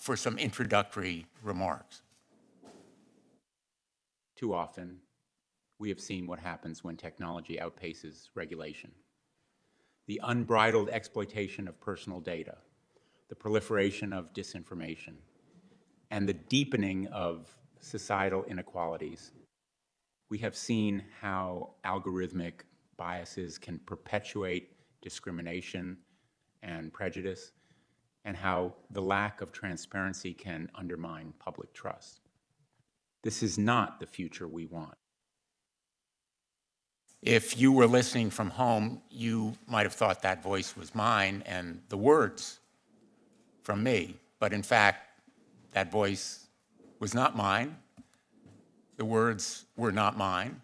for some introductory remarks. Too often, we have seen what happens when technology outpaces regulation. The unbridled exploitation of personal data, the proliferation of disinformation, and the deepening of societal inequalities. We have seen how algorithmic biases can perpetuate discrimination and prejudice, and how the lack of transparency can undermine public trust. This is not the future we want. If you were listening from home, you might have thought that voice was mine and the words from me. But in fact, that voice was not mine. The words were not mine.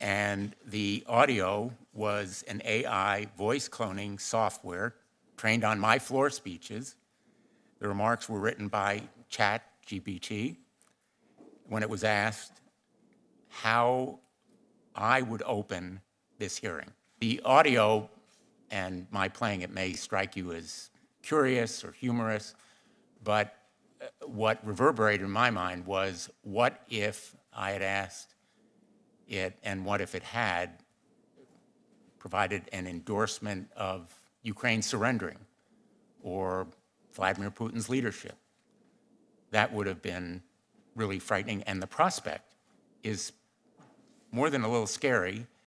And the audio was an AI voice cloning software trained on my floor speeches. The remarks were written by ChatGPT when it was asked how I would open this hearing. The audio and my playing it may strike you as curious or humorous, but uh, what reverberated in my mind was what if I had asked it and what if it had provided an endorsement of Ukraine surrendering or Vladimir Putin's leadership? That would have been really frightening, and the prospect is more than a little scary